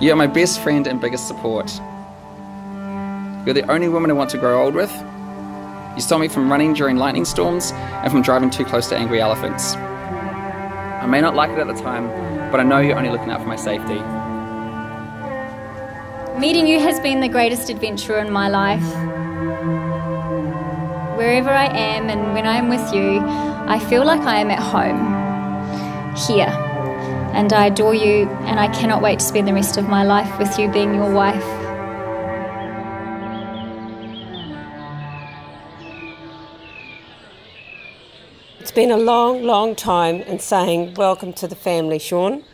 You are my best friend and biggest support. You're the only woman I want to grow old with. You stop me from running during lightning storms and from driving too close to angry elephants. I may not like it at the time, but I know you're only looking out for my safety. Meeting you has been the greatest adventure in my life. Wherever I am and when I am with you, I feel like I am at home. Here. And I adore you, and I cannot wait to spend the rest of my life with you being your wife. It's been a long, long time in saying welcome to the family, Sean.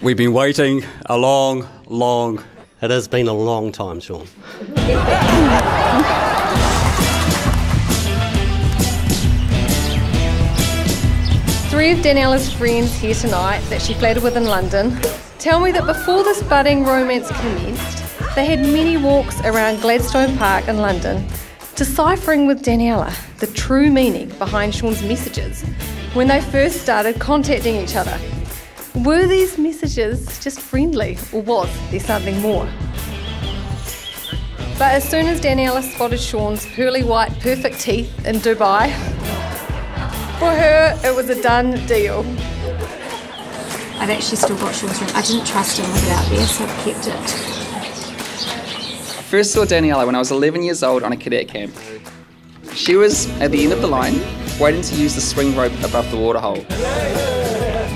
We've been waiting a long, long. It has been a long time, Sean. Of Daniella's friends here tonight that she flattered with in London tell me that before this budding romance commenced, they had many walks around Gladstone Park in London, deciphering with Daniella the true meaning behind Sean's messages when they first started contacting each other. Were these messages just friendly, or was there something more? But as soon as Daniella spotted Sean's pearly white, perfect teeth in Dubai, for her, it was a done deal. I've actually still got Sean's ring. I didn't trust him with it out there, so I've kept it. First saw Daniella when I was 11 years old on a cadet camp. She was at the end of the line, waiting to use the swing rope above the waterhole.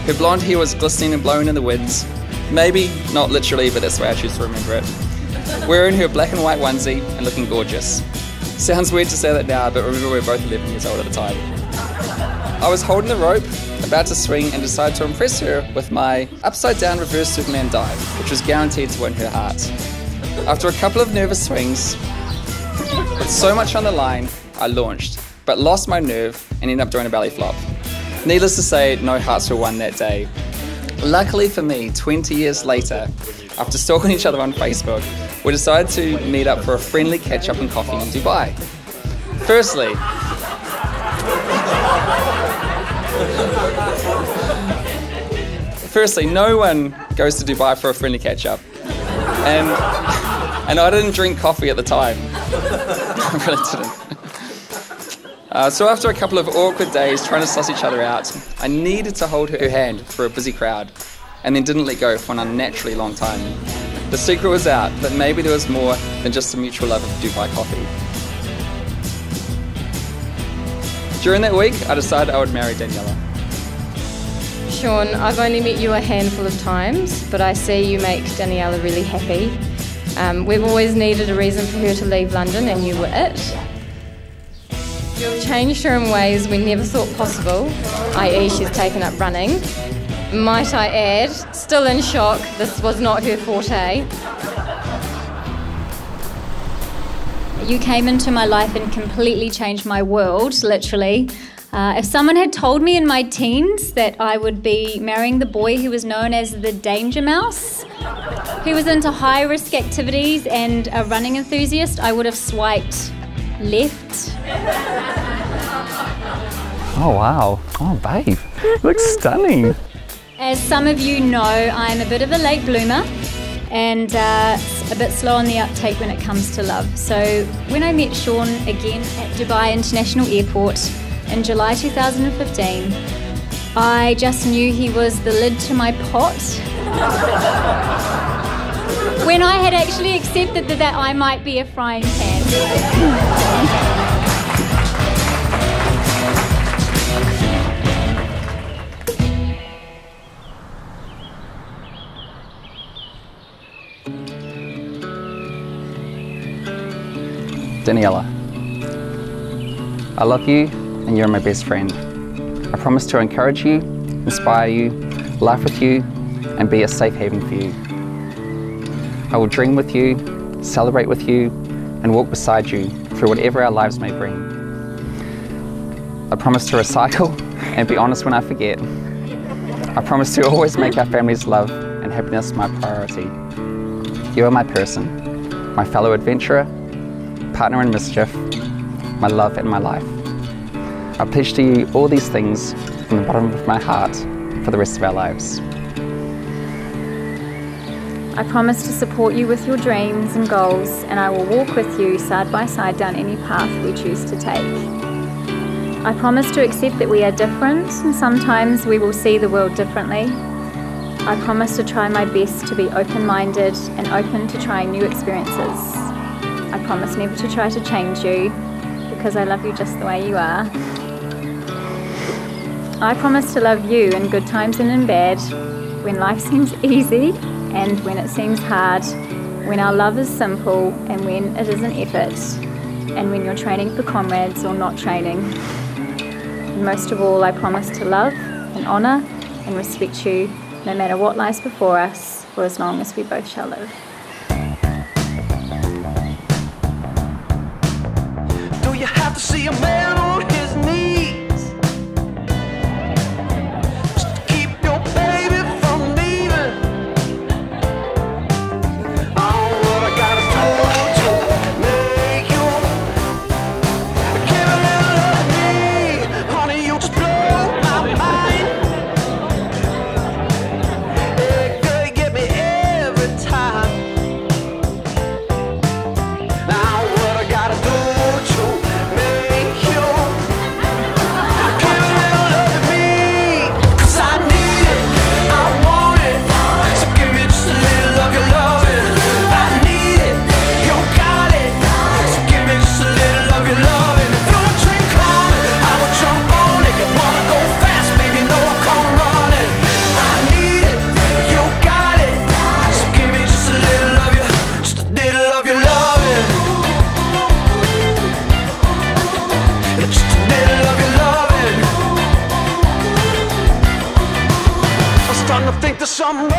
Her blonde hair was glistening and blowing in the winds. Maybe not literally, but that's the way I choose to remember it. Wearing her black and white onesie and looking gorgeous. Sounds weird to say that now, but remember we were both 11 years old at the time. I was holding the rope, about to swing, and decided to impress her with my upside down reverse Superman dive, which was guaranteed to win her heart. After a couple of nervous swings, with so much on the line, I launched, but lost my nerve and ended up doing a belly flop. Needless to say, no hearts were won that day. Luckily for me, 20 years later, after stalking each other on Facebook, we decided to meet up for a friendly catch up and coffee in Dubai. Firstly, Firstly, no one goes to Dubai for a friendly catch up. And, and I didn't drink coffee at the time. I really didn't. Uh, so after a couple of awkward days trying to suss each other out, I needed to hold her hand for a busy crowd, and then didn't let go for an unnaturally long time. The secret was out, but maybe there was more than just a mutual love of Dubai coffee. During that week, I decided I would marry Daniella. Sean, I've only met you a handful of times, but I see you make Daniella really happy. Um, we've always needed a reason for her to leave London, and you were it. You've changed her in ways we never thought possible, i.e., she's taken up running. Might I add, still in shock, this was not her forte. You came into my life and completely changed my world, literally. Uh, if someone had told me in my teens that I would be marrying the boy who was known as the Danger Mouse, who was into high risk activities and a running enthusiast, I would have swiped left. Oh wow. Oh babe. Looks stunning. As some of you know, I'm a bit of a late bloomer and uh, a bit slow on the uptake when it comes to love. So when I met Sean again at Dubai International Airport in July 2015, I just knew he was the lid to my pot. when I had actually accepted that, that I might be a frying pan. Daniella. I love you and you're my best friend. I promise to encourage you, inspire you, laugh with you, and be a safe haven for you. I will dream with you, celebrate with you, and walk beside you through whatever our lives may bring. I promise to recycle and be honest when I forget. I promise to always make our family's love and happiness my priority. You are my person, my fellow adventurer, partner in mischief, my love and my life. I pledge to you all these things from the bottom of my heart for the rest of our lives. I promise to support you with your dreams and goals, and I will walk with you side by side down any path we choose to take. I promise to accept that we are different and sometimes we will see the world differently. I promise to try my best to be open minded and open to trying new experiences. I promise never to try to change you because I love you just the way you are. I promise to love you in good times and in bad, when life seems easy and when it seems hard, when our love is simple and when it is an effort, and when you're training for comrades or not training. And most of all, I promise to love and honour and respect you no matter what lies before us for as long as we both shall live. I'm